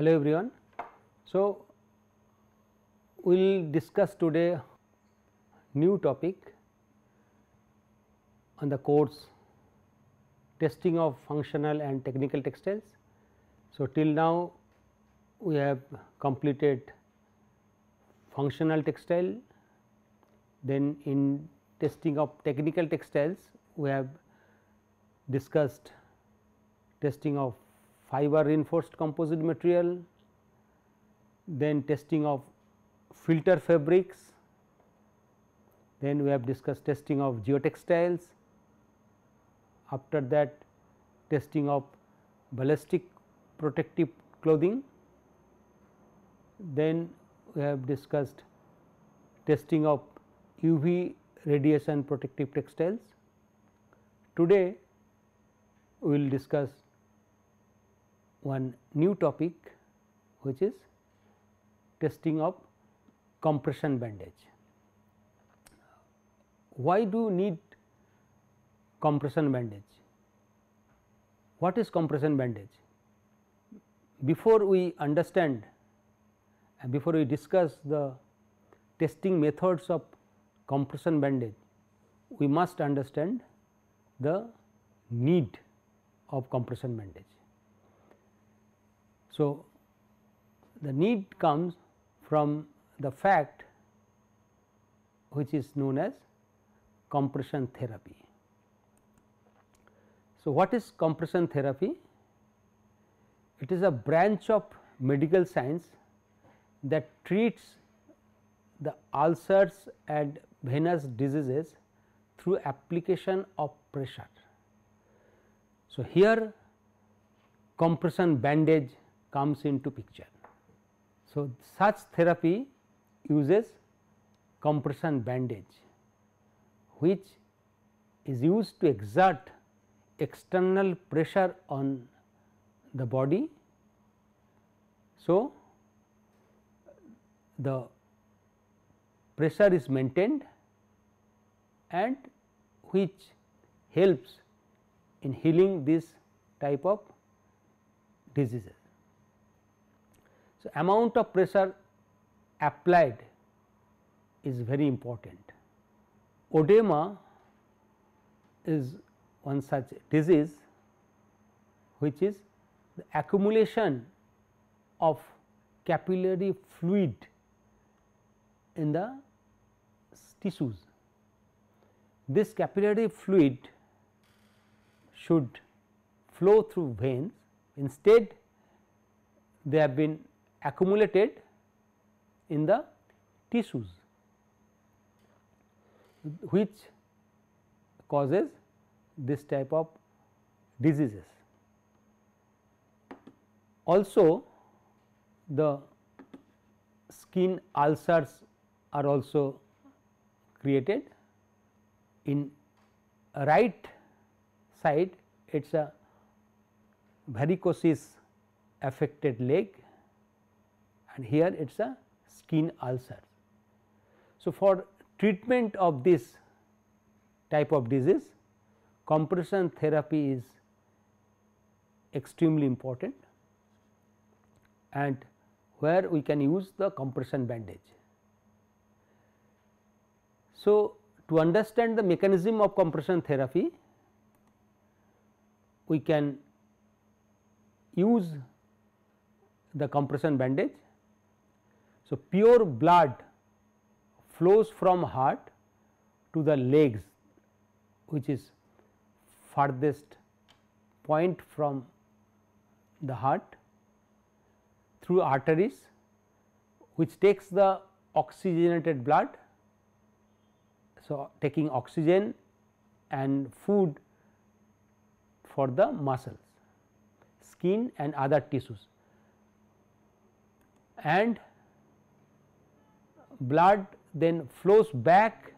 Hello everyone. So, we will discuss today new topic on the course testing of functional and technical textiles. So, till now we have completed functional textile, then in testing of technical textiles we have discussed testing of fiber reinforced composite material, then testing of filter fabrics, then we have discussed testing of geotextiles, after that testing of ballistic protective clothing, then we have discussed testing of UV radiation protective textiles. Today we will discuss one new topic which is testing of compression bandage. Why do you need compression bandage? What is compression bandage? Before we understand and before we discuss the testing methods of compression bandage, we must understand the need of compression bandage. So, the need comes from the fact which is known as compression therapy. So, what is compression therapy? It is a branch of medical science that treats the ulcers and venous diseases through application of pressure. So, here compression bandage comes into picture. So, such therapy uses compression bandage which is used to exert external pressure on the body. So, the pressure is maintained and which helps in healing this type of diseases. So, amount of pressure applied is very important. Oedema is one such disease which is the accumulation of capillary fluid in the tissues. This capillary fluid should flow through veins instead they have been accumulated in the tissues which causes this type of diseases. Also the skin ulcers are also created in right side it is a varicosis affected leg and here it is a skin ulcer. So, for treatment of this type of disease compression therapy is extremely important and where we can use the compression bandage. So, to understand the mechanism of compression therapy we can use the compression bandage. So, pure blood flows from heart to the legs which is farthest point from the heart through arteries which takes the oxygenated blood. So, taking oxygen and food for the muscles, skin and other tissues and blood then flows back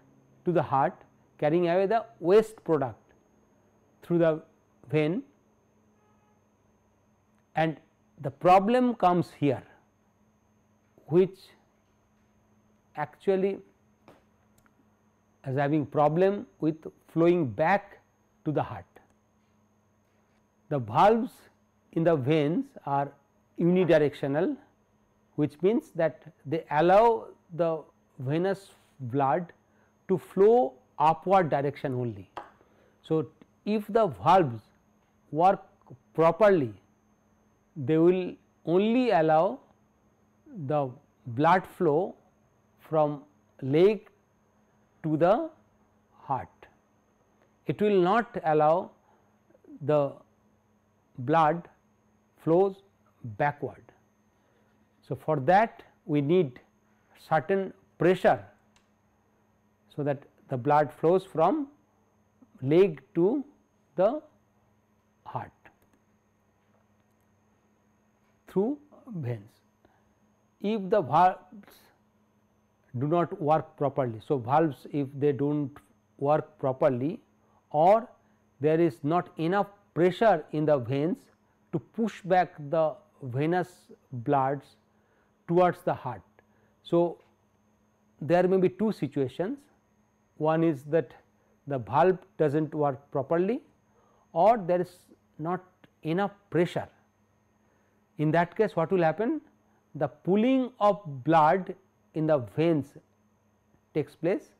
to the heart carrying away the waste product through the vein and the problem comes here which actually is having problem with flowing back to the heart. The valves in the veins are unidirectional which means that they allow the venous blood to flow upward direction only. So, if the valves work properly they will only allow the blood flow from leg to the heart. It will not allow the blood flows backward. So, for that we need certain pressure, so that the blood flows from leg to the heart through veins. If the valves do not work properly, so valves if they do not work properly or there is not enough pressure in the veins to push back the venous bloods towards the heart. So, there may be two situations one is that the valve does not work properly or there is not enough pressure. In that case what will happen the pooling of blood in the veins takes place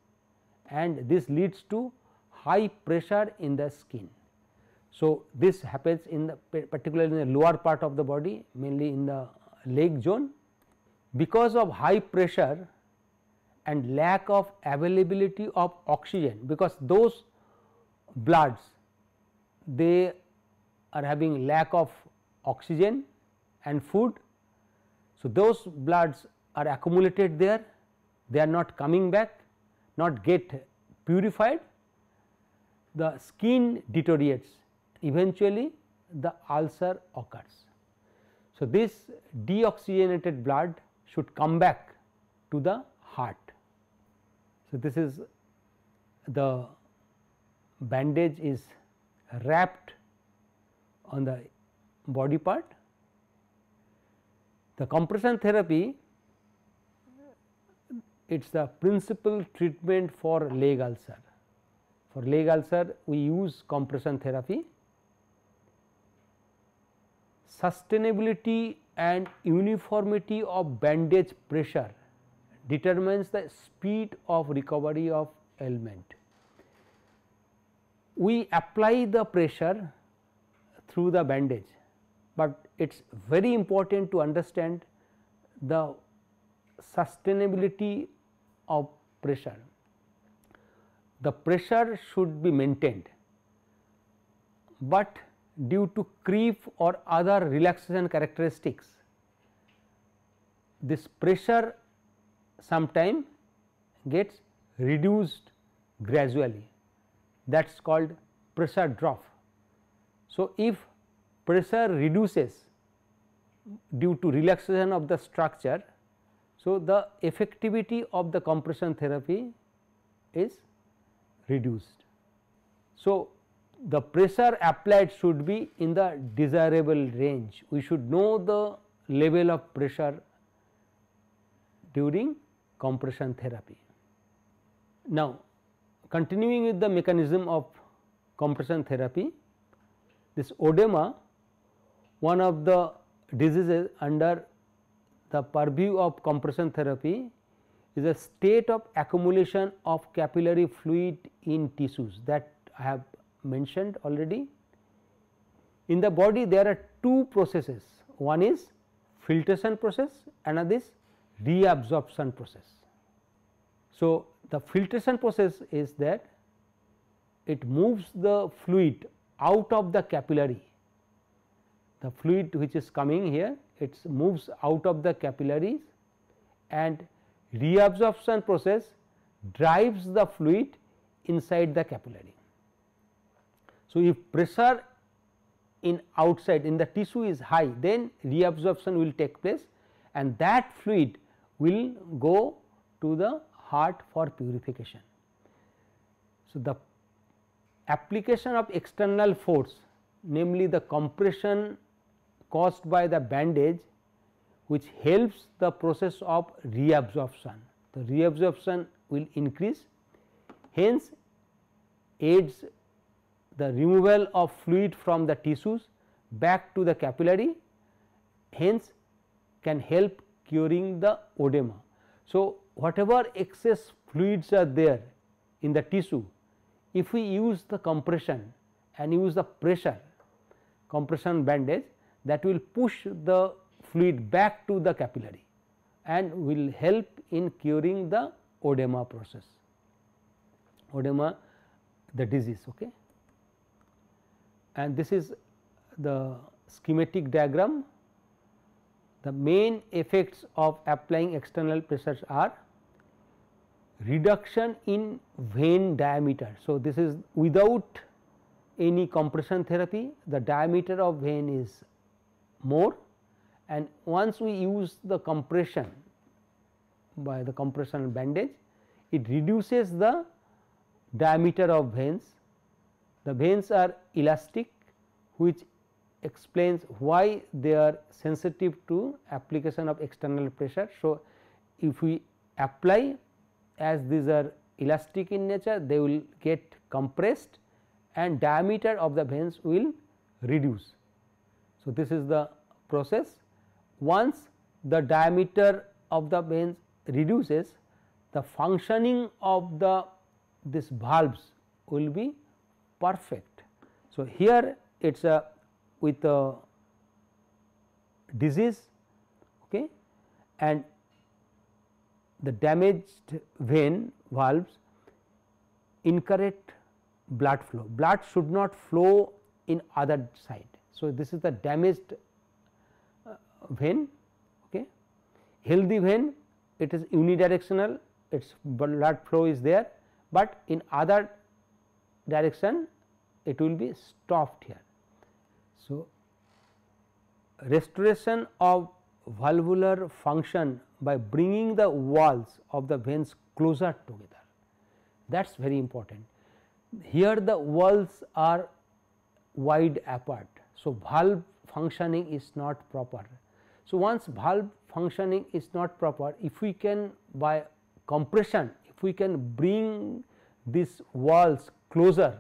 and this leads to high pressure in the skin. So, this happens in the particularly in the lower part of the body mainly in the leg zone because of high pressure and lack of availability of oxygen because those bloods they are having lack of oxygen and food. So, those bloods are accumulated there they are not coming back not get purified the skin deteriorates eventually the ulcer occurs. So, this deoxygenated blood should come back to the heart. So, this is the bandage is wrapped on the body part. The compression therapy it is the principal treatment for leg ulcer. For leg ulcer we use compression therapy. Sustainability and uniformity of bandage pressure determines the speed of recovery of ailment. We apply the pressure through the bandage, but it is very important to understand the sustainability of pressure. The pressure should be maintained, but due to creep or other relaxation characteristics, this pressure sometime gets reduced gradually that is called pressure drop. So, if pressure reduces due to relaxation of the structure, so the effectivity of the compression therapy is reduced. So, the pressure applied should be in the desirable range. We should know the level of pressure during compression therapy. Now, continuing with the mechanism of compression therapy, this oedema one of the diseases under the purview of compression therapy is a state of accumulation of capillary fluid in tissues that I have mentioned already. In the body there are two processes, one is filtration process, another is reabsorption process. So, the filtration process is that it moves the fluid out of the capillary, the fluid which is coming here it moves out of the capillaries and reabsorption process drives the fluid inside the capillary. So, if pressure in outside in the tissue is high then reabsorption will take place and that fluid will go to the heart for purification. So, the application of external force namely the compression caused by the bandage which helps the process of reabsorption. The reabsorption will increase hence aids the removal of fluid from the tissues back to the capillary hence can help curing the oedema. So, whatever excess fluids are there in the tissue, if we use the compression and use the pressure compression bandage that will push the fluid back to the capillary and will help in curing the oedema process, oedema the disease. Okay. And this is the schematic diagram. The main effects of applying external pressures are reduction in vein diameter. So, this is without any compression therapy the diameter of vein is more and once we use the compression by the compression bandage it reduces the diameter of veins. The veins are elastic which explains why they are sensitive to application of external pressure. So, if we apply as these are elastic in nature they will get compressed and diameter of the veins will reduce. So, this is the process once the diameter of the veins reduces the functioning of the this valves will be perfect. So, here it is a with a disease okay, and the damaged vein valves incorrect blood flow. Blood should not flow in other side. So, this is the damaged uh, vein okay. healthy vein it is unidirectional its blood flow is there, but in other direction it will be stopped here. So, restoration of valvular function by bringing the walls of the veins closer together that is very important. Here the walls are wide apart. So, valve functioning is not proper. So, once valve functioning is not proper if we can by compression if we can bring these walls closer.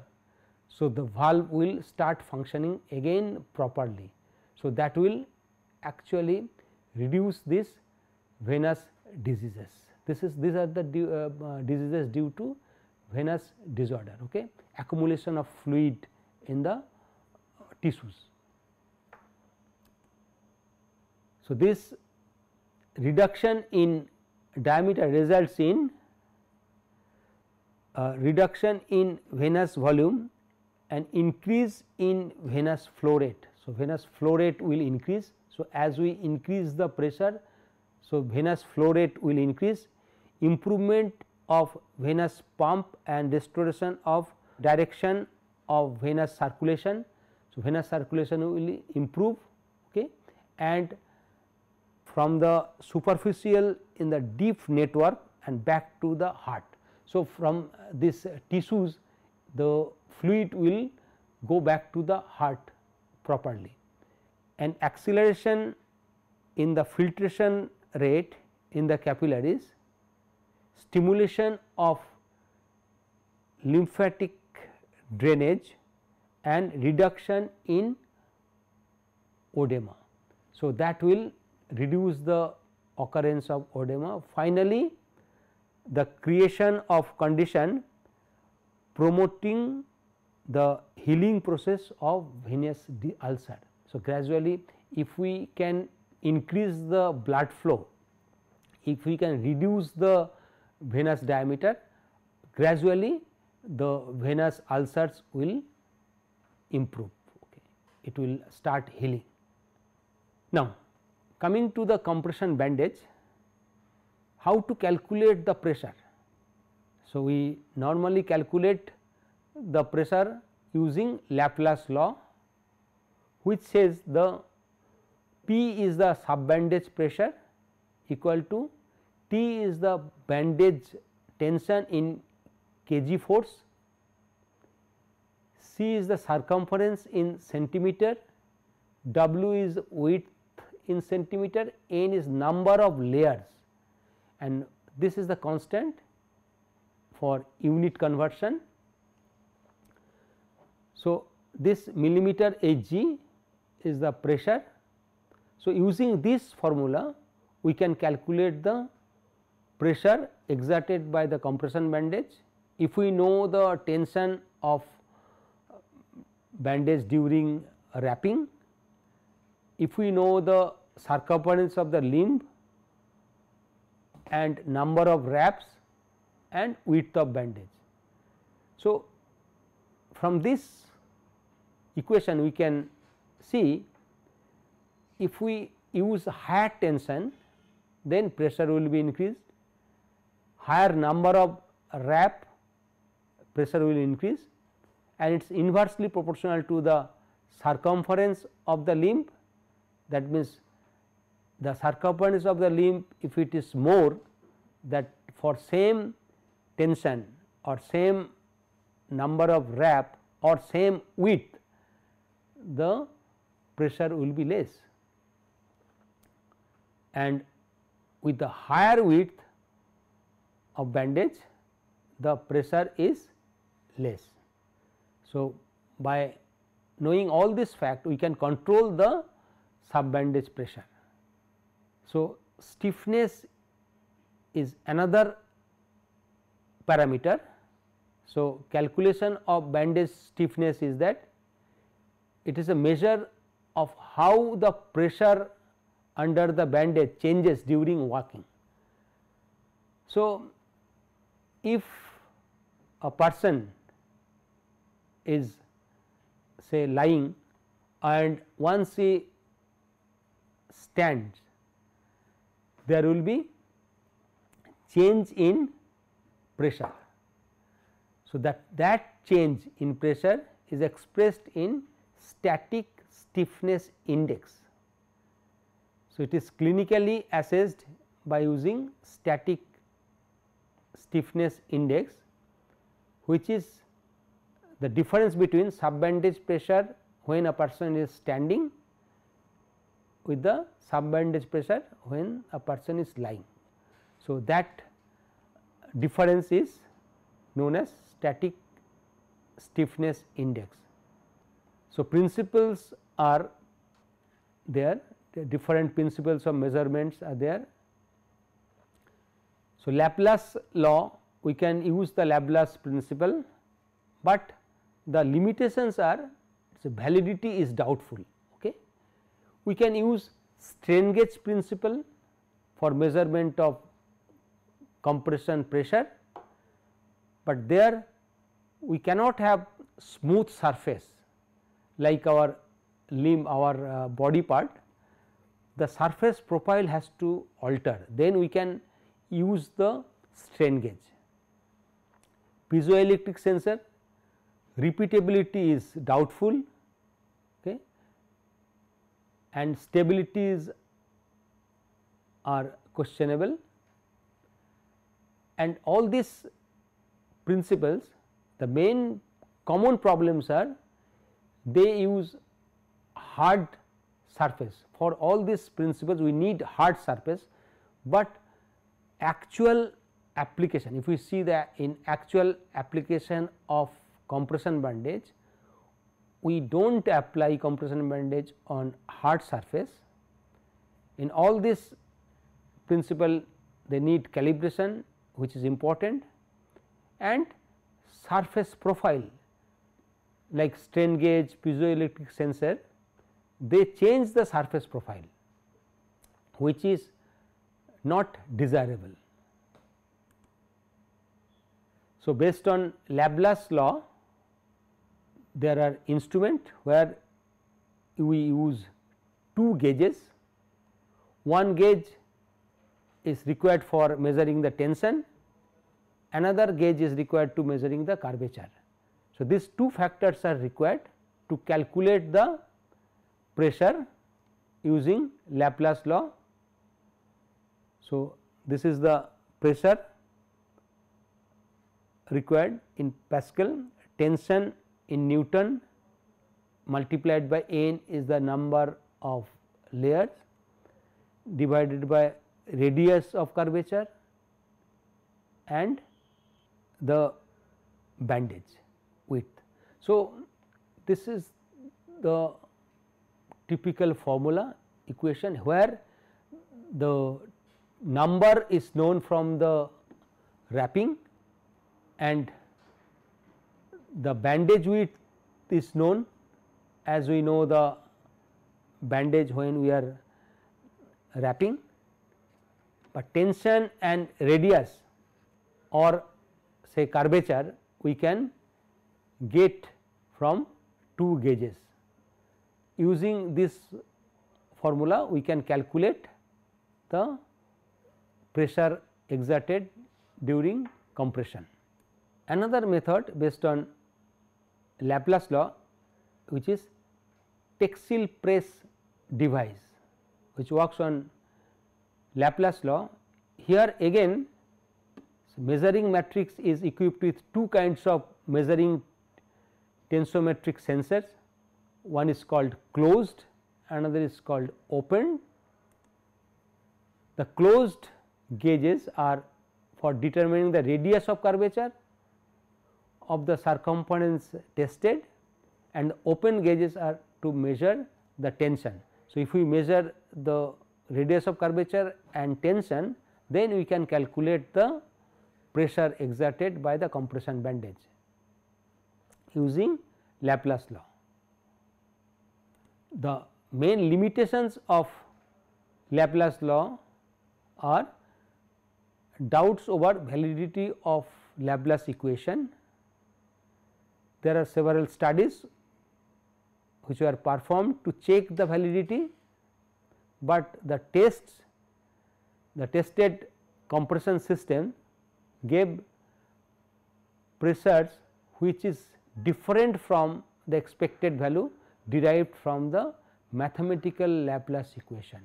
So, the valve will start functioning again properly. So, that will actually reduce this venous diseases. This is these are the uh, uh, diseases due to venous disorder okay accumulation of fluid in the uh, tissues. So, this reduction in diameter results in uh, reduction in venous volume and increase in venous flow rate. So, venous flow rate will increase. So, as we increase the pressure, so venous flow rate will increase, improvement of venous pump and restoration of direction of venous circulation. So, venous circulation will improve okay, and from the superficial in the deep network and back to the heart. So, from this tissues the fluid will go back to the heart properly and acceleration in the filtration rate in the capillaries, stimulation of lymphatic drainage and reduction in oedema. So, that will reduce the occurrence of oedema. Finally, the creation of condition promoting the healing process of venous ulcer. So, gradually if we can increase the blood flow, if we can reduce the venous diameter, gradually the venous ulcers will improve, okay. it will start healing. Now, coming to the compression bandage, how to calculate the pressure? So, we normally calculate the pressure using Laplace law which says the P is the sub bandage pressure equal to T is the bandage tension in kg force, C is the circumference in centimeter, W is width in centimeter, N is number of layers. And this is the constant for unit conversion. So, this millimeter Hg is the pressure. So, using this formula we can calculate the pressure exerted by the compression bandage. If we know the tension of bandage during wrapping, if we know the circumference of the limb and number of wraps and width of bandage. So, from this equation we can see if we use higher tension then pressure will be increased, higher number of wrap pressure will increase. And it is inversely proportional to the circumference of the limb. That means the circumference of the limb if it is more that for same tension or same number of wrap or same width the pressure will be less and with the higher width of bandage the pressure is less. So, by knowing all this fact we can control the sub bandage pressure. So, stiffness is another parameter. So, calculation of bandage stiffness is that it is a measure of how the pressure under the bandage changes during walking. So, if a person is say lying and once he stands there will be change in pressure. So, that that change in pressure is expressed in static stiffness index. So, it is clinically assessed by using static stiffness index which is the difference between subbandage pressure when a person is standing with the subbandage pressure when a person is lying. So, that difference is known as static stiffness index. So, principles are there the different principles of measurements are there. So, Laplace law we can use the Laplace principle, but the limitations are so validity is doubtful. Okay. We can use strain gauge principle for measurement of compression pressure, but there we cannot have smooth surface like our limb our uh, body part the surface profile has to alter. Then we can use the strain gauge. Piezoelectric sensor repeatability is doubtful okay, and stabilities are questionable. And all these principles the main common problems are they use hard surface for all these principles we need hard surface, but actual application if we see that in actual application of compression bandage we do not apply compression bandage on hard surface. In all this principle they need calibration which is important and surface profile like strain gauge piezoelectric sensor they change the surface profile which is not desirable. So, based on Laplace law there are instrument where we use two gauges, one gauge is required for measuring the tension, another gauge is required to measuring the curvature. So, these two factors are required to calculate the pressure using Laplace law. So, this is the pressure required in Pascal, tension in Newton multiplied by n is the number of layers divided by radius of curvature and the bandage. So, this is the typical formula equation where the number is known from the wrapping and the bandage width is known. As we know the bandage when we are wrapping, but tension and radius or say curvature we can get from two gauges. Using this formula we can calculate the pressure exerted during compression. Another method based on Laplace law which is textile press device which works on Laplace law. Here again measuring matrix is equipped with two kinds of measuring tensometric sensors. One is called closed, another is called open. The closed gauges are for determining the radius of curvature of the circumference tested and open gauges are to measure the tension. So, if we measure the radius of curvature and tension then we can calculate the pressure exerted by the compression bandage using Laplace law. The main limitations of Laplace law are doubts over validity of Laplace equation. There are several studies which were performed to check the validity, but the tests the tested compression system gave pressures which is different from the expected value derived from the mathematical Laplace equation.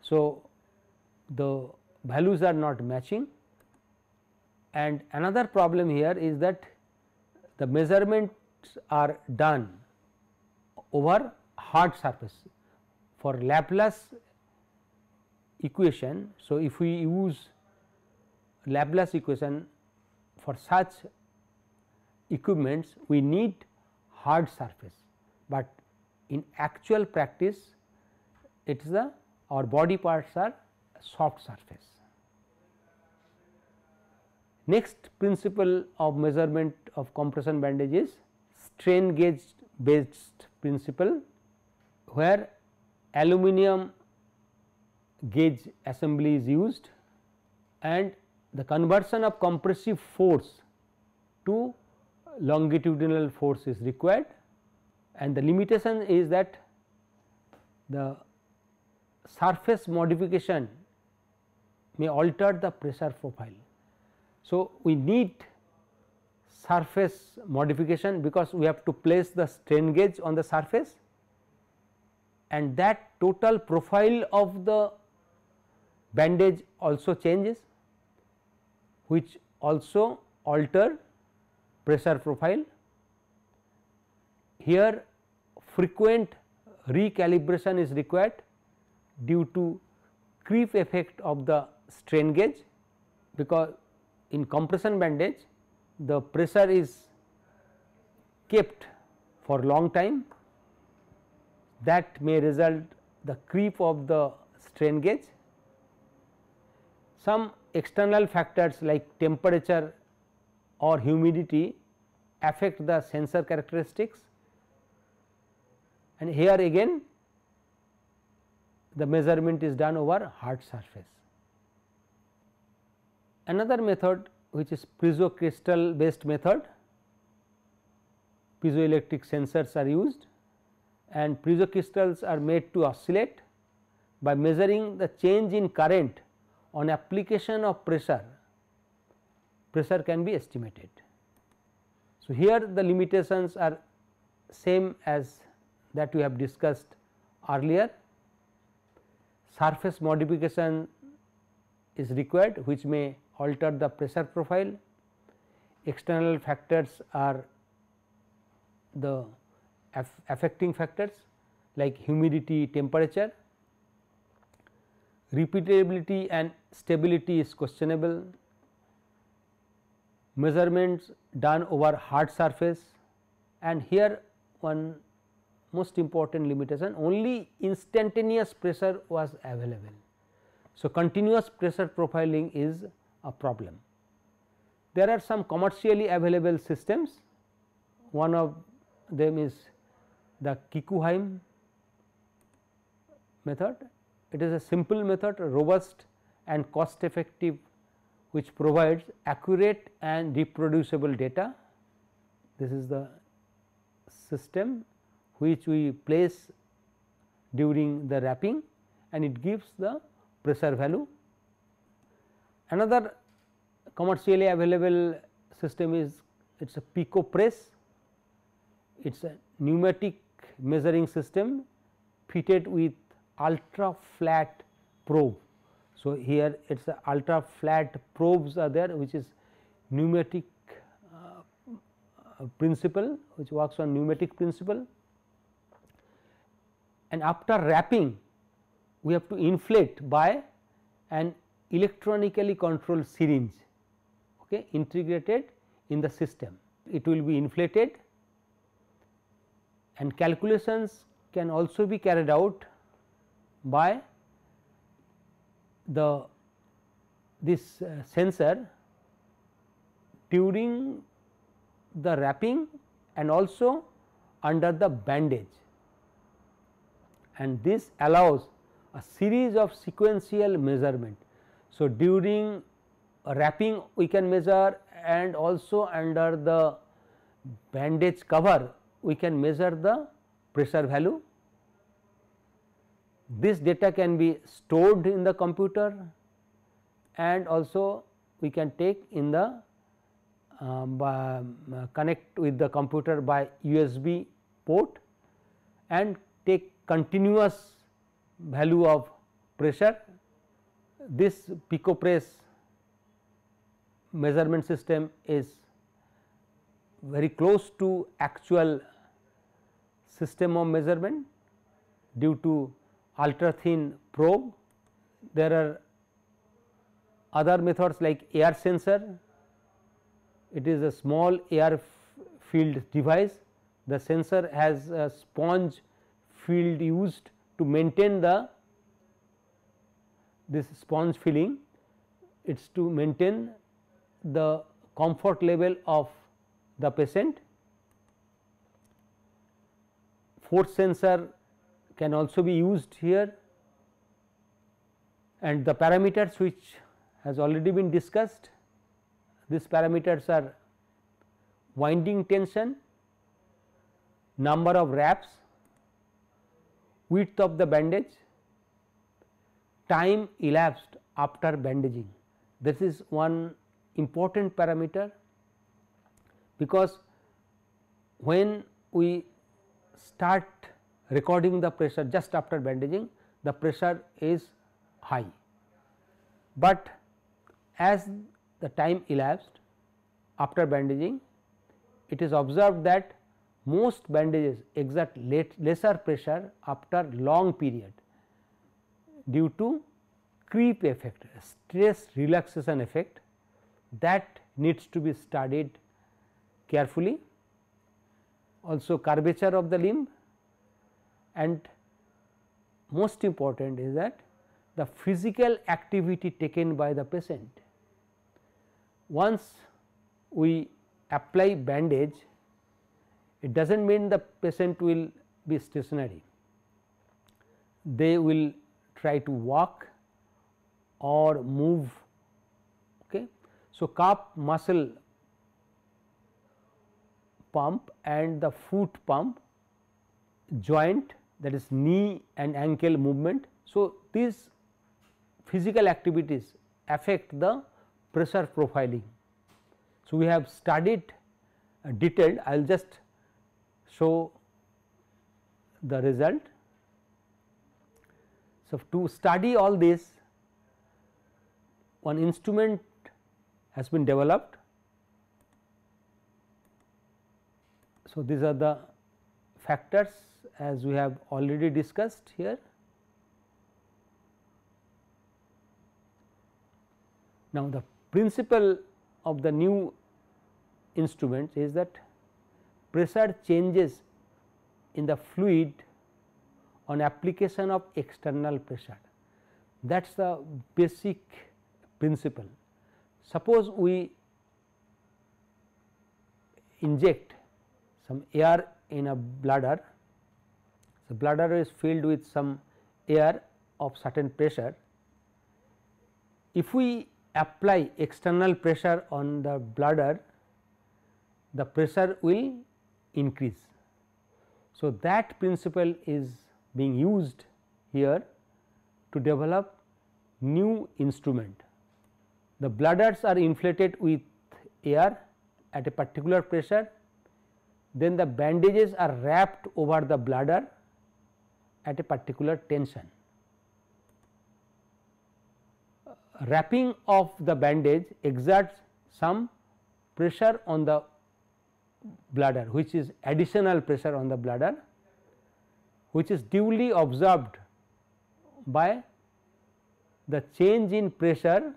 So, the values are not matching and another problem here is that the measurements are done over hard surface. For Laplace equation, so if we use Laplace equation for such equipments we need hard surface, but in actual practice it is the our body parts are soft surface. Next principle of measurement of compression bandage is strain gauge based principle where aluminum gauge assembly is used and the conversion of compressive force to longitudinal force is required and the limitation is that the surface modification may alter the pressure profile. So, we need surface modification because we have to place the strain gauge on the surface and that total profile of the bandage also changes which also alter pressure profile. Here frequent recalibration is required due to creep effect of the strain gauge because in compression bandage the pressure is kept for long time that may result the creep of the strain gauge. Some external factors like temperature or humidity affect the sensor characteristics and here again the measurement is done over hard surface. Another method which is piezo crystal based method, piezoelectric sensors are used and piezo crystals are made to oscillate by measuring the change in current on application of pressure, pressure can be estimated. So, here the limitations are same as that we have discussed earlier. Surface modification is required which may alter the pressure profile. External factors are the affecting factors like humidity, temperature. Repeatability and stability is questionable. Measurements done over hard surface and here one most important limitation only instantaneous pressure was available. So, continuous pressure profiling is a problem. There are some commercially available systems one of them is the Kikuhime method. It is a simple method robust and cost effective which provides accurate and reproducible data. This is the system which we place during the wrapping and it gives the pressure value. Another commercially available system is it is a Pico press, it is a pneumatic measuring system fitted with ultra flat probe. So, here it is ultra flat probes are there which is pneumatic uh, principle which works on pneumatic principle and after wrapping we have to inflate by an electronically controlled syringe okay, integrated in the system. It will be inflated and calculations can also be carried out by the this uh, sensor during the wrapping and also under the bandage and this allows a series of sequential measurement. So, during wrapping we can measure and also under the bandage cover we can measure the pressure value. This data can be stored in the computer and also we can take in the um, by, uh, connect with the computer by USB port and take continuous value of pressure. This pico press measurement system is very close to actual system of measurement due to ultra thin probe. There are other methods like air sensor, it is a small air field device. The sensor has a sponge field used to maintain the this sponge filling it is to maintain the comfort level of the patient. Force sensor can also be used here and the parameters which has already been discussed. These parameters are winding tension, number of wraps, width of the bandage, time elapsed after bandaging. This is one important parameter because when we start recording the pressure just after bandaging the pressure is high, but as the time elapsed after bandaging it is observed that most bandages exert lesser pressure after long period due to creep effect stress relaxation effect that needs to be studied carefully. Also curvature of the limb and most important is that the physical activity taken by the patient. Once we apply bandage it does not mean the patient will be stationary. They will try to walk or move. Okay. So, calf muscle pump and the foot pump joint that is knee and ankle movement. So, these physical activities affect the pressure profiling. So, we have studied uh, detailed I will just show the result. So, to study all this one instrument has been developed. So, these are the factors as we have already discussed here. Now, the principle of the new instrument is that pressure changes in the fluid on application of external pressure. That is the basic principle. Suppose we inject some air in a bladder, the bladder is filled with some air of certain pressure. If we apply external pressure on the bladder, the pressure will increase. So, that principle is being used here to develop new instrument. The bladders are inflated with air at a particular pressure, then the bandages are wrapped over the bladder at a particular tension. Wrapping of the bandage exerts some pressure on the bladder which is additional pressure on the bladder which is duly observed by the change in pressure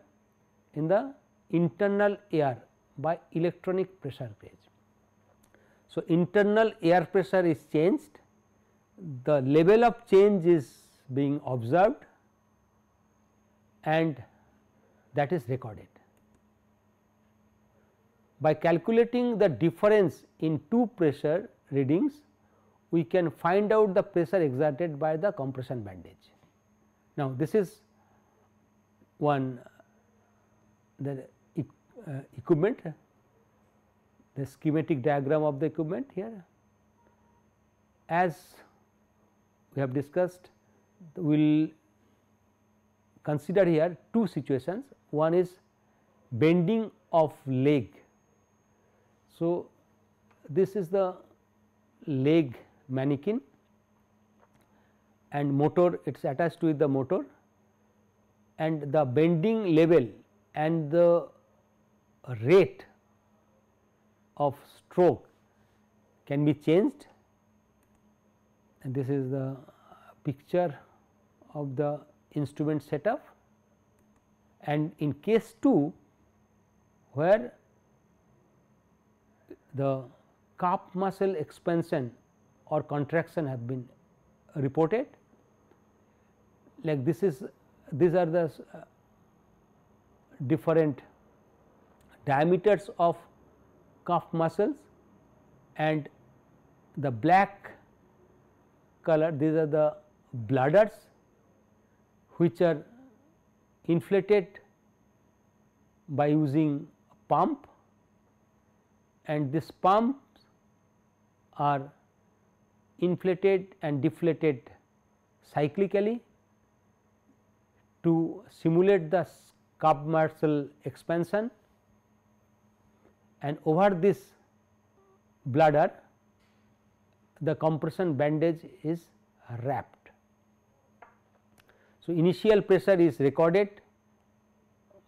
in the internal air by electronic pressure gauge. So, internal air pressure is changed, the level of change is being observed and that is recorded. By calculating the difference in two pressure readings, we can find out the pressure exerted by the compression bandage. Now, this is one the uh, equipment, the schematic diagram of the equipment here. As we have discussed, we will consider here two situations. One is bending of leg. So, this is the leg mannequin and motor it is attached with the motor and the bending level and the rate of stroke can be changed and this is the picture of the instrument setup. And in case 2 where the calf muscle expansion or contraction have been reported like this is these are the uh, different diameters of calf muscles and the black color these are the bladders which are inflated by using a pump. And this pumps are inflated and deflated cyclically to simulate the calf muscle expansion. And over this bladder the compression bandage is wrapped. So, initial pressure is recorded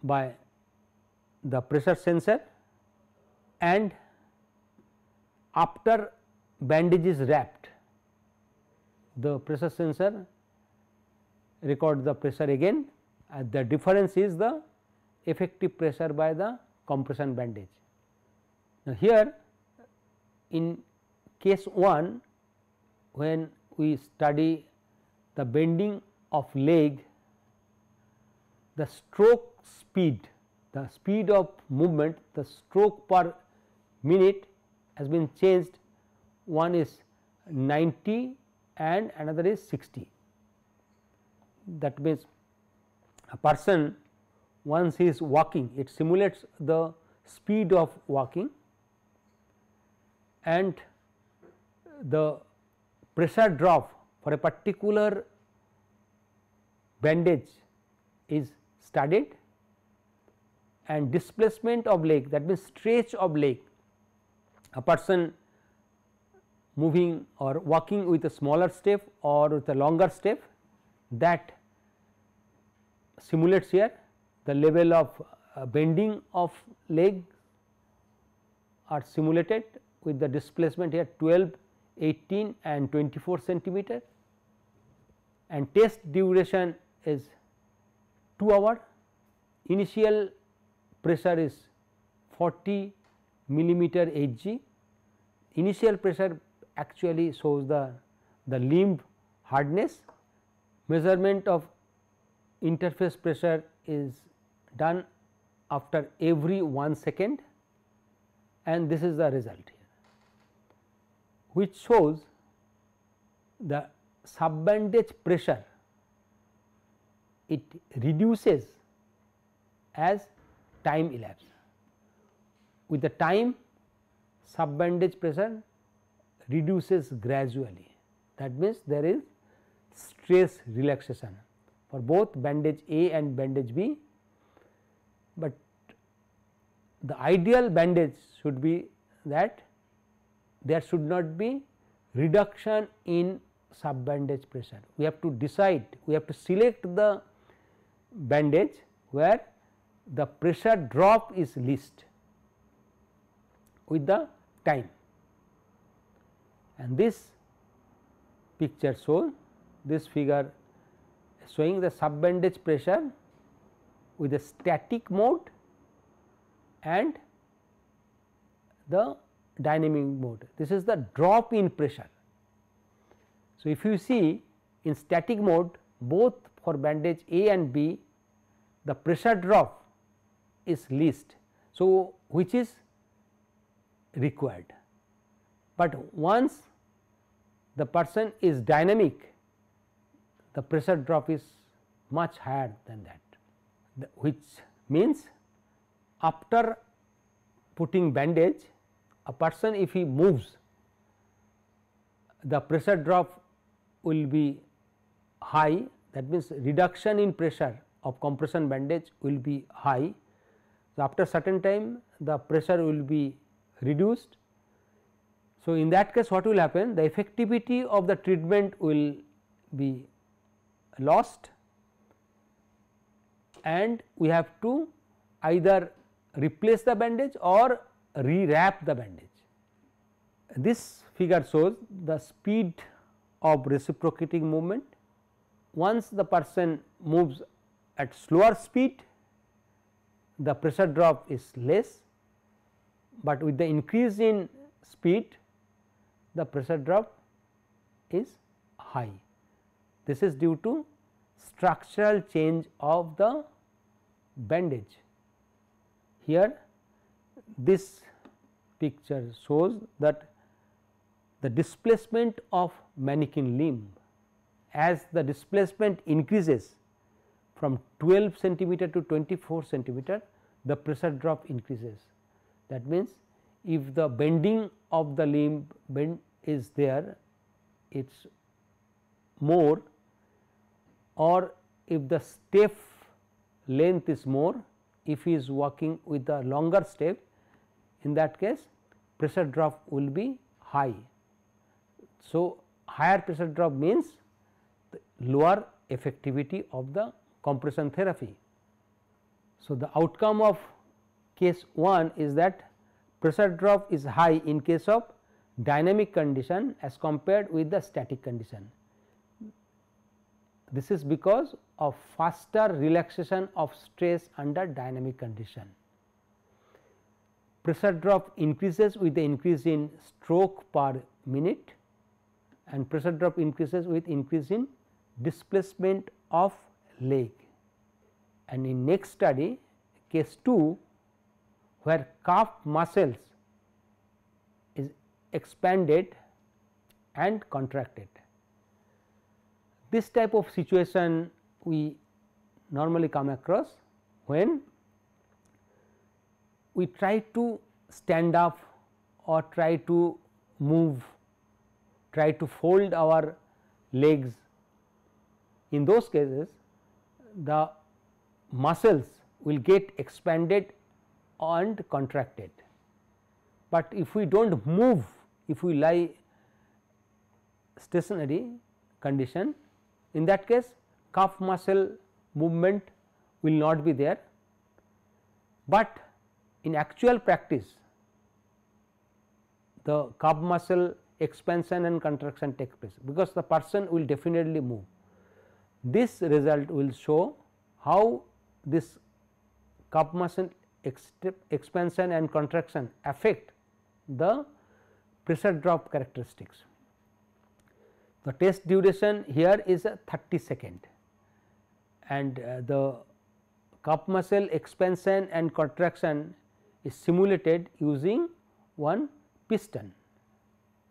by the pressure sensor and after bandage is wrapped the pressure sensor record the pressure again and the difference is the effective pressure by the compression bandage. Now, here in case 1 when we study the bending of leg the stroke speed the speed of movement the stroke per minute has been changed. One is 90 and another is 60 that means a person once he is walking it simulates the speed of walking and the pressure drop for a particular bandage is studied and displacement of leg that means stretch of leg a person moving or walking with a smaller step or with a longer step that simulates here the level of uh, bending of leg are simulated with the displacement here 12, 18 and 24 centimeter and test duration is 2 hour. Initial pressure is 40 millimeter Hg. Initial pressure actually shows the, the limb hardness. Measurement of interface pressure is done after every 1 second and this is the result which shows the subbandage pressure. It reduces as time elapses. With the time subbandage pressure reduces gradually. That means there is stress relaxation for both bandage A and bandage B, but the ideal bandage should be that there should not be reduction in subbandage pressure. We have to decide, we have to select the bandage where the pressure drop is least with the time and this picture shows this figure showing the subbandage pressure with a static mode and the dynamic mode. This is the drop in pressure. So, if you see in static mode both for bandage A and B the pressure drop is least. So, which is required, but once the person is dynamic the pressure drop is much higher than that which means after putting bandage a person if he moves the pressure drop will be high that means reduction in pressure of compression bandage will be high. So, after certain time the pressure will be reduced. So, in that case what will happen the effectivity of the treatment will be lost and we have to either replace the bandage or rewrap the bandage. This figure shows the speed of reciprocating movement. Once the person moves at slower speed, the pressure drop is less, but with the increase in speed the pressure drop is high. This is due to structural change of the bandage. Here this picture shows that the displacement of mannequin limb as the displacement increases from 12 centimeter to 24 centimeter the pressure drop increases. That means, if the bending of the limb bend is there it is more or if the step length is more if he is walking with a longer step in that case pressure drop will be high. So, higher pressure drop means lower effectivity of the compression therapy. So, the outcome of case 1 is that pressure drop is high in case of dynamic condition as compared with the static condition. This is because of faster relaxation of stress under dynamic condition. Pressure drop increases with the increase in stroke per minute and pressure drop increases with increase in displacement of leg. And in next study case 2 where calf muscles is expanded and contracted. This type of situation we normally come across when we try to stand up or try to move try to fold our legs. In those cases the muscles will get expanded and contracted, but if we do not move if we lie stationary condition in that case calf muscle movement will not be there, but in actual practice the calf muscle expansion and contraction take place because the person will definitely move. This result will show how this calf muscle expansion and contraction affect the pressure drop characteristics. the test duration here is a 30 second and uh, the calf muscle expansion and contraction is simulated using one piston.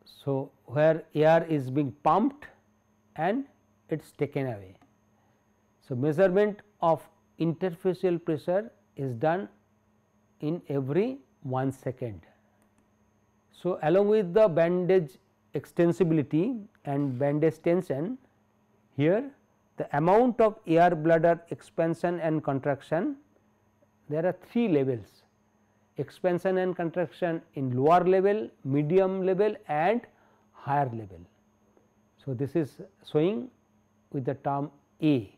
So, where air is being pumped and it is taken away. So, measurement of interfacial pressure is done in every 1 second. So, along with the bandage extensibility and bandage tension here the amount of air bladder expansion and contraction there are three levels expansion and contraction in lower level, medium level and higher level. So, this is showing with the term A.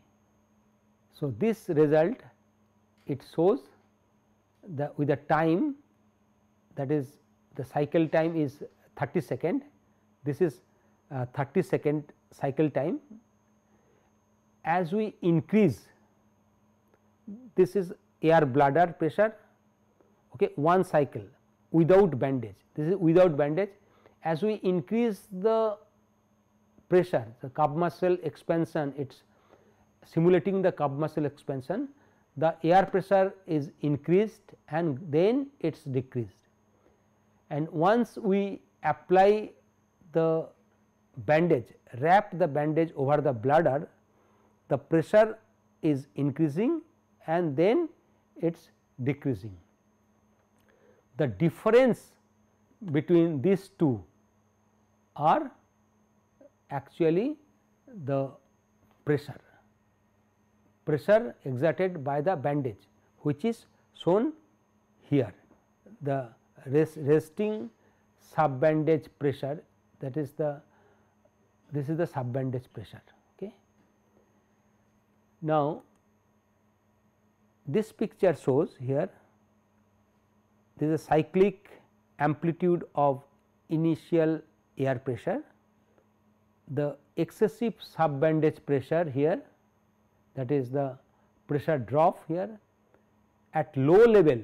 So, this result it shows the with the time that is the cycle time is 30 second this is uh, 30 second cycle time as we increase this is air bladder pressure okay one cycle without bandage. This is without bandage. As we increase the pressure the calf muscle expansion it's simulating the calf muscle expansion the air pressure is increased and then it is decreased. And once we apply the bandage wrap the bandage over the bladder the pressure is increasing and then it is decreasing. The difference between these two are actually the pressure pressure exerted by the bandage which is shown here the rest, resting sub bandage pressure that is the this is the sub bandage pressure. Okay. Now, this picture shows here this is a cyclic amplitude of initial air pressure. The excessive sub bandage pressure here that is the pressure drop here at low level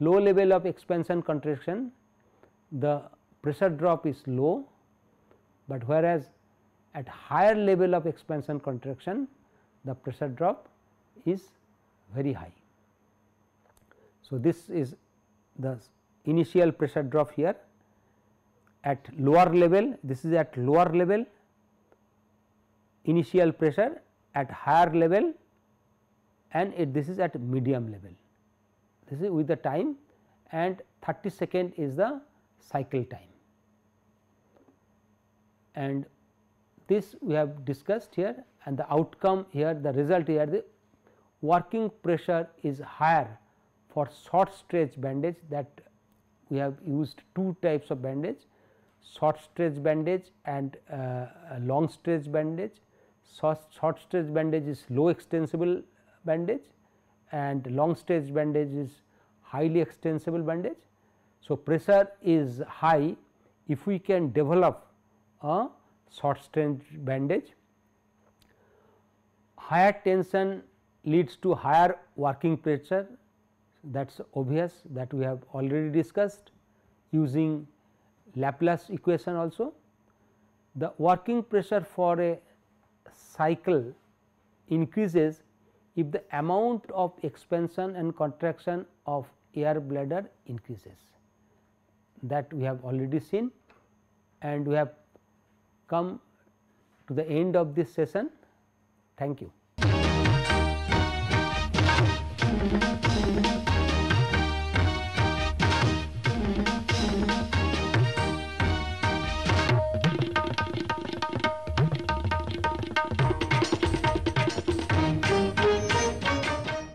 low level of expansion contraction the pressure drop is low, but whereas at higher level of expansion contraction the pressure drop is very high. So, this is the initial pressure drop here at lower level this is at lower level initial pressure at higher level and it, this is at medium level. This is with the time and 30 second is the cycle time. And this we have discussed here and the outcome here the result here the working pressure is higher for short stretch bandage that we have used two types of bandage short stretch bandage and uh, long stretch bandage short, short stretch bandage is low extensible bandage and long stretch bandage is highly extensible bandage. So, pressure is high if we can develop a short stretch bandage. Higher tension leads to higher working pressure that is obvious that we have already discussed using Laplace equation also. The working pressure for a cycle increases if the amount of expansion and contraction of air bladder increases that we have already seen and we have come to the end of this session. Thank you.